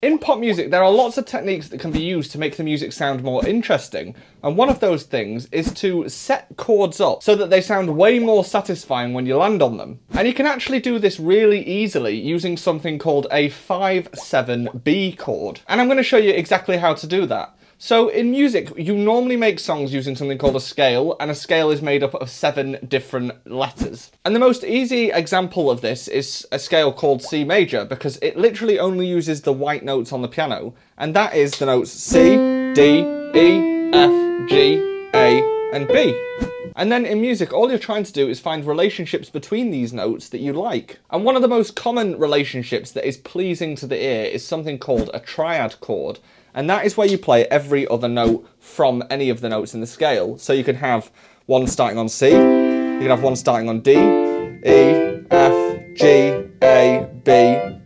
In pop music, there are lots of techniques that can be used to make the music sound more interesting, and one of those things is to set chords up so that they sound way more satisfying when you land on them. And you can actually do this really easily using something called a 5-7-B chord. And I'm going to show you exactly how to do that. So in music, you normally make songs using something called a scale, and a scale is made up of seven different letters. And the most easy example of this is a scale called C major, because it literally only uses the white notes on the piano, and that is the notes C, D, E, F, G, A, and B. And then in music, all you're trying to do is find relationships between these notes that you like. And one of the most common relationships that is pleasing to the ear is something called a triad chord. And that is where you play every other note from any of the notes in the scale. So you can have one starting on C, you can have one starting on D, E, F, G, A, B,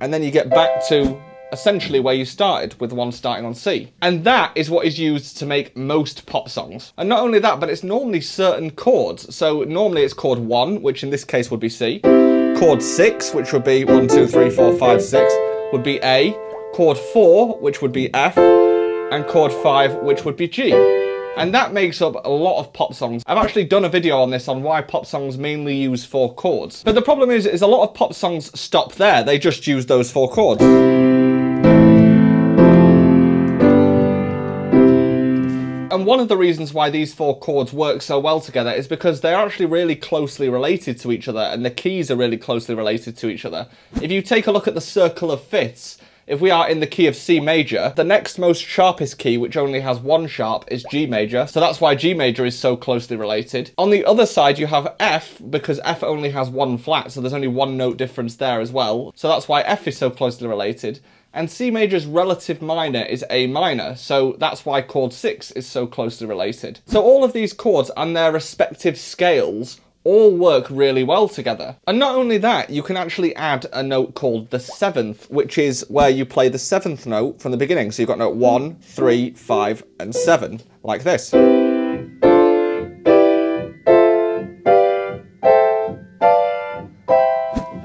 and then you get back to essentially where you started with one starting on C. And that is what is used to make most pop songs. And not only that, but it's normally certain chords. So normally it's chord 1, which in this case would be C. Chord 6, which would be one, two, three, four, five, six, would be A chord 4, which would be F, and chord 5, which would be G. And that makes up a lot of pop songs. I've actually done a video on this on why pop songs mainly use four chords. But the problem is, is a lot of pop songs stop there. They just use those four chords. And one of the reasons why these four chords work so well together is because they're actually really closely related to each other and the keys are really closely related to each other. If you take a look at the circle of fifths, if we are in the key of C major, the next most sharpest key, which only has one sharp, is G major. So that's why G major is so closely related. On the other side, you have F, because F only has one flat, so there's only one note difference there as well. So that's why F is so closely related. And C major's relative minor is A minor, so that's why chord 6 is so closely related. So all of these chords and their respective scales all work really well together. And not only that, you can actually add a note called the seventh, which is where you play the seventh note from the beginning. So you've got note one, three, five, and seven, like this.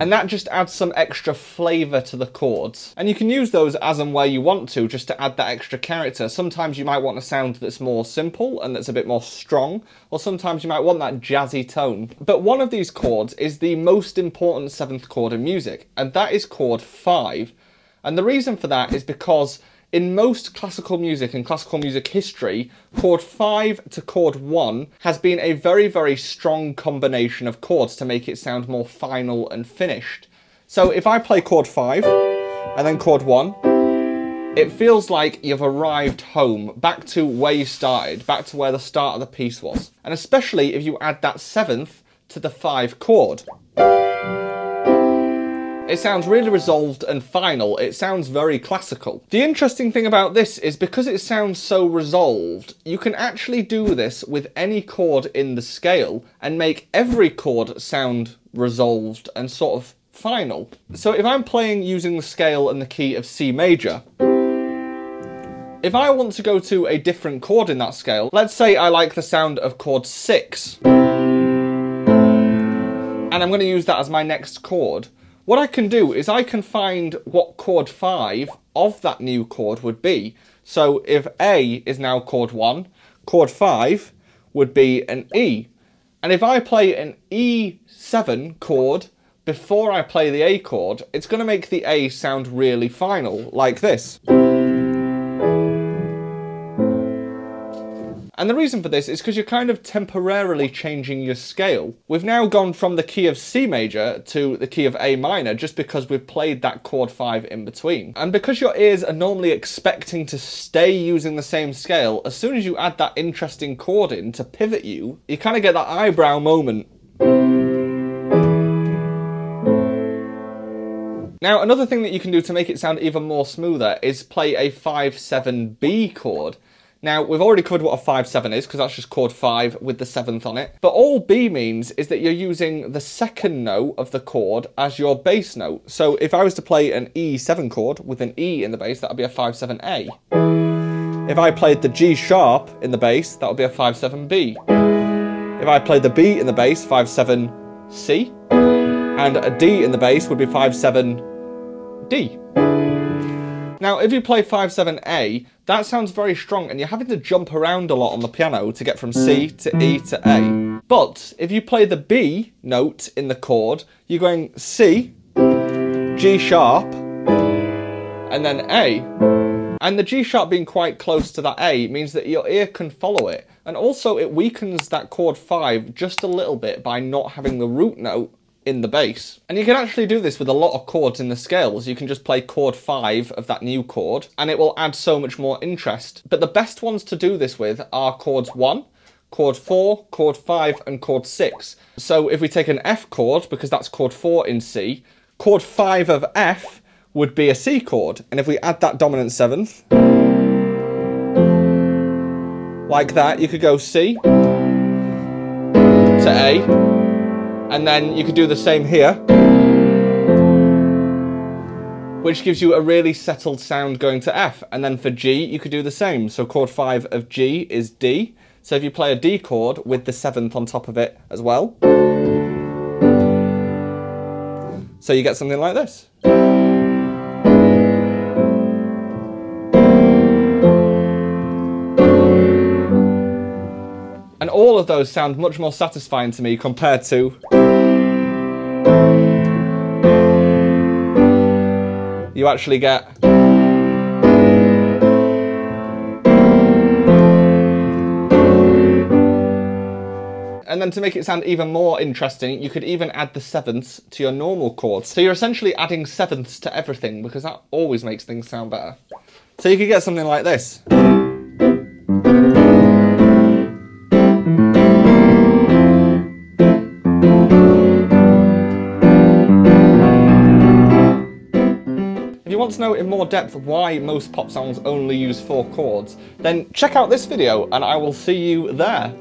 And that just adds some extra flavour to the chords. And you can use those as and where you want to, just to add that extra character. Sometimes you might want a sound that's more simple and that's a bit more strong, or sometimes you might want that jazzy tone. But one of these chords is the most important seventh chord in music, and that is chord 5. And the reason for that is because in most classical music and classical music history, chord 5 to chord 1 has been a very, very strong combination of chords to make it sound more final and finished. So if I play chord 5 and then chord 1, it feels like you've arrived home, back to where you started, back to where the start of the piece was. And especially if you add that seventh to the 5 chord. It sounds really resolved and final, it sounds very classical. The interesting thing about this is because it sounds so resolved, you can actually do this with any chord in the scale and make every chord sound resolved and sort of final. So if I'm playing using the scale and the key of C major, if I want to go to a different chord in that scale, let's say I like the sound of chord 6, and I'm going to use that as my next chord, what I can do is I can find what chord 5 of that new chord would be. So if A is now chord 1, chord 5 would be an E. And if I play an E7 chord before I play the A chord, it's going to make the A sound really final, like this. And the reason for this is because you're kind of temporarily changing your scale. We've now gone from the key of C major to the key of A minor just because we've played that chord 5 in between. And because your ears are normally expecting to stay using the same scale, as soon as you add that interesting chord in to pivot you, you kind of get that eyebrow moment. Now, another thing that you can do to make it sound even more smoother is play a 5-7-B chord. Now, we've already covered what a 5-7 is, because that's just chord 5 with the 7th on it. But all B means is that you're using the second note of the chord as your bass note. So if I was to play an E7 chord with an E in the bass, that would be a 5-7A. If I played the G sharp in the bass, that would be a 5-7B. If I played the B in the bass, 5-7C. And a D in the bass would be 5-7D. Now, if you play 5-7-A, that sounds very strong and you're having to jump around a lot on the piano to get from C to E to A. But if you play the B note in the chord, you're going C, G sharp, and then A. And the G sharp being quite close to that A means that your ear can follow it. And also it weakens that chord 5 just a little bit by not having the root note in the bass. And you can actually do this with a lot of chords in the scales. You can just play chord 5 of that new chord and it will add so much more interest. But the best ones to do this with are chords 1, chord 4, chord 5 and chord 6. So if we take an F chord, because that's chord 4 in C, chord 5 of F would be a C chord. And if we add that dominant 7th, like that, you could go C to A, and then you could do the same here, which gives you a really settled sound going to F. And then for G, you could do the same. So chord 5 of G is D. So if you play a D chord with the 7th on top of it as well, so you get something like this. And all of those sound much more satisfying to me compared to... You actually get... And then to make it sound even more interesting, you could even add the sevenths to your normal chords. So you're essentially adding sevenths to everything because that always makes things sound better. So you could get something like this. Want to know in more depth why most pop songs only use four chords, then check out this video and I will see you there.